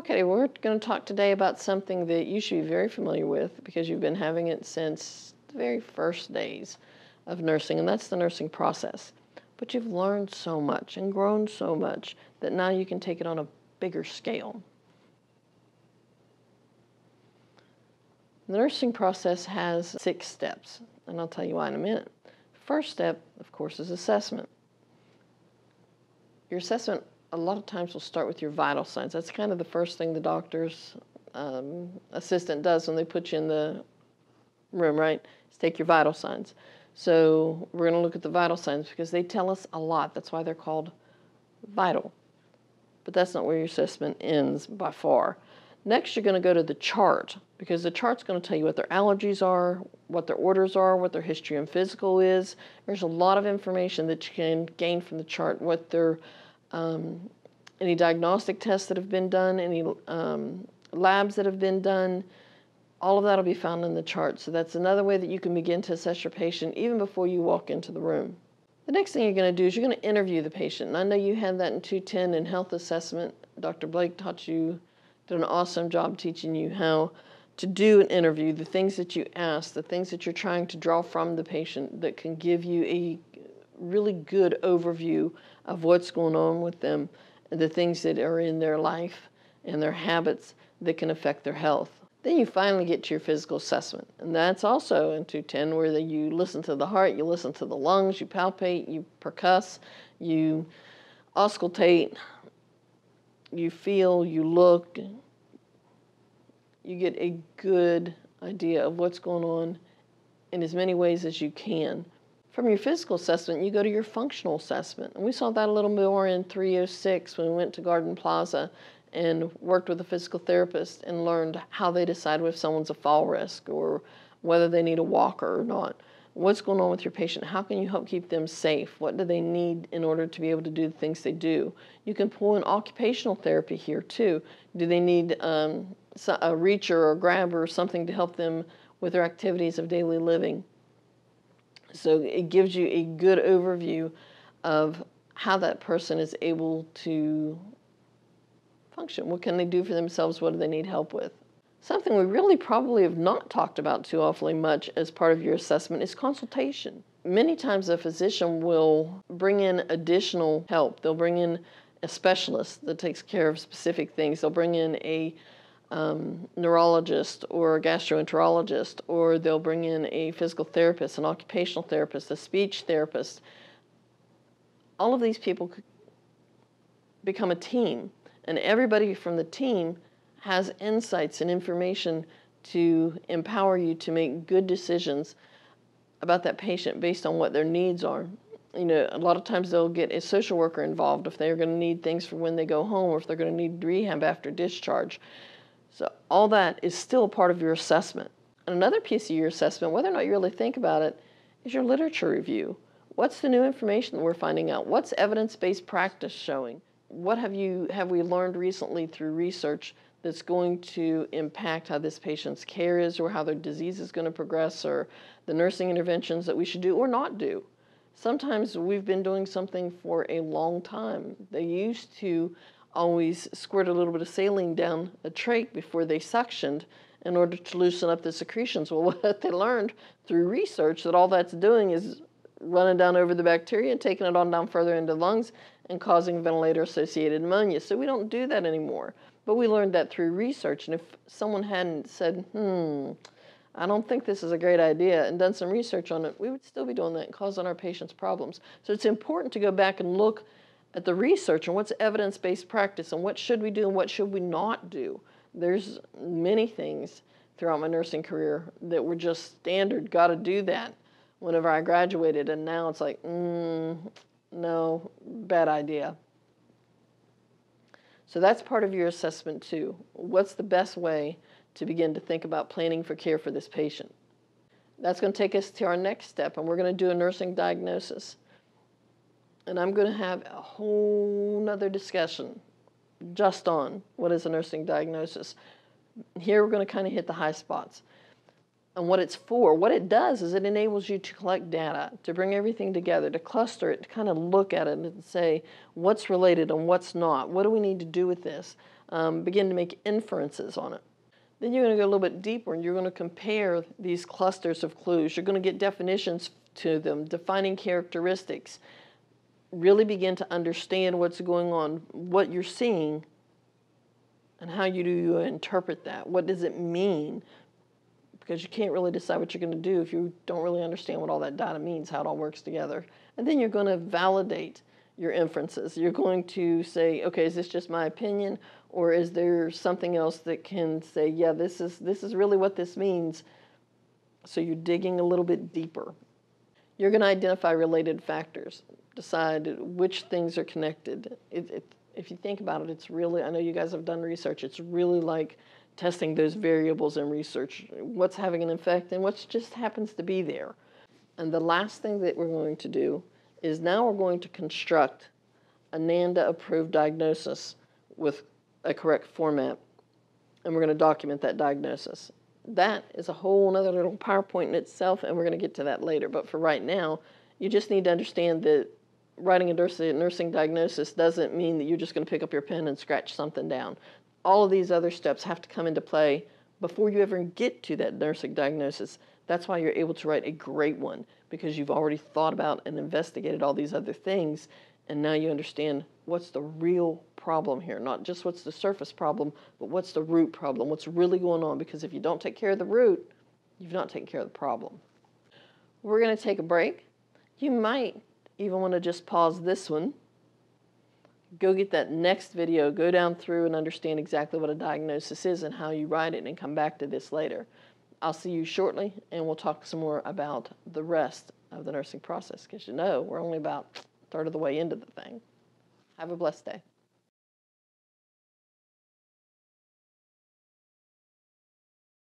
Okay, we're going to talk today about something that you should be very familiar with because you've been having it since the very first days of nursing, and that's the nursing process. But you've learned so much and grown so much that now you can take it on a bigger scale. The nursing process has six steps, and I'll tell you why in a minute. First step, of course, is assessment. Your assessment a lot of times we'll start with your vital signs. That's kind of the first thing the doctor's um, assistant does when they put you in the room, right? Is take your vital signs. So we're going to look at the vital signs because they tell us a lot. That's why they're called vital. But that's not where your assessment ends by far. Next, you're going to go to the chart because the chart's going to tell you what their allergies are, what their orders are, what their history and physical is. There's a lot of information that you can gain from the chart, what their um, any diagnostic tests that have been done, any um, labs that have been done, all of that will be found in the chart. So that's another way that you can begin to assess your patient even before you walk into the room. The next thing you're going to do is you're going to interview the patient. And I know you had that in 210 in health assessment. Dr. Blake taught you, did an awesome job teaching you how to do an interview, the things that you ask, the things that you're trying to draw from the patient that can give you a really good overview of what's going on with them, the things that are in their life and their habits that can affect their health. Then you finally get to your physical assessment, and that's also in 210 where you listen to the heart, you listen to the lungs, you palpate, you percuss, you auscultate, you feel, you look, you get a good idea of what's going on in as many ways as you can. From your physical assessment, you go to your functional assessment. And we saw that a little more in 306 when we went to Garden Plaza and worked with a physical therapist and learned how they decide if someone's a fall risk or whether they need a walker or not. What's going on with your patient? How can you help keep them safe? What do they need in order to be able to do the things they do? You can pull in occupational therapy here too. Do they need um, a reacher or grabber or something to help them with their activities of daily living? So it gives you a good overview of how that person is able to function. What can they do for themselves? What do they need help with? Something we really probably have not talked about too awfully much as part of your assessment is consultation. Many times a physician will bring in additional help. They'll bring in a specialist that takes care of specific things. They'll bring in a um, neurologist or gastroenterologist, or they'll bring in a physical therapist, an occupational therapist, a speech therapist. All of these people could become a team, and everybody from the team has insights and information to empower you to make good decisions about that patient based on what their needs are. You know, a lot of times they'll get a social worker involved if they're going to need things for when they go home or if they're going to need rehab after discharge. So all that is still part of your assessment. And another piece of your assessment, whether or not you really think about it, is your literature review. What's the new information that we're finding out? What's evidence-based practice showing? What have you have we learned recently through research that's going to impact how this patient's care is or how their disease is going to progress or the nursing interventions that we should do or not do? Sometimes we've been doing something for a long time. They used to always squirt a little bit of saline down a trach before they suctioned in order to loosen up the secretions. Well, what they learned through research that all that's doing is running down over the bacteria and taking it on down further into the lungs and causing ventilator associated pneumonia. So we don't do that anymore. But we learned that through research. And if someone hadn't said, hmm, I don't think this is a great idea, and done some research on it, we would still be doing that and causing our patients problems. So it's important to go back and look at the research and what's evidence-based practice and what should we do and what should we not do. There's many things throughout my nursing career that were just standard, got to do that whenever I graduated, and now it's like, mm, no, bad idea. So that's part of your assessment too. What's the best way to begin to think about planning for care for this patient? That's going to take us to our next step, and we're going to do a nursing diagnosis and I'm going to have a whole other discussion just on what is a nursing diagnosis. Here we're going to kind of hit the high spots and what it's for. What it does is it enables you to collect data, to bring everything together, to cluster it, to kind of look at it and say what's related and what's not. What do we need to do with this? um, begin to make inferences on it. Then you're going to go a little bit deeper and you're going to compare these clusters of clues. You're going to get definitions to them, defining characteristics. Really begin to understand what's going on, what you're seeing, and how you do you interpret that. What does it mean? Because you can't really decide what you're going to do if you don't really understand what all that data means, how it all works together. And then you're going to validate your inferences. You're going to say, okay, is this just my opinion, or is there something else that can say, yeah, this is this is really what this means? So you're digging a little bit deeper. You're going to identify related factors, decide which things are connected. It, it, if you think about it, it's really, I know you guys have done research, it's really like testing those variables in research, what's having an effect and what just happens to be there. And the last thing that we're going to do is now we're going to construct a NANDA approved diagnosis with a correct format, and we're going to document that diagnosis. That is a whole other little PowerPoint in itself, and we're going to get to that later. But for right now, you just need to understand that writing a nursing diagnosis doesn't mean that you're just going to pick up your pen and scratch something down. All of these other steps have to come into play before you ever get to that nursing diagnosis. That's why you're able to write a great one because you've already thought about and investigated all these other things, and now you understand what's the real problem here, not just what's the surface problem, but what's the root problem, what's really going on. Because if you don't take care of the root, you've not taken care of the problem. We're going to take a break. You might even want to just pause this one, go get that next video, go down through and understand exactly what a diagnosis is and how you write it, and come back to this later. I'll see you shortly, and we'll talk some more about the rest of the nursing process because you know we're only about third of the way into the thing. Have a blessed day.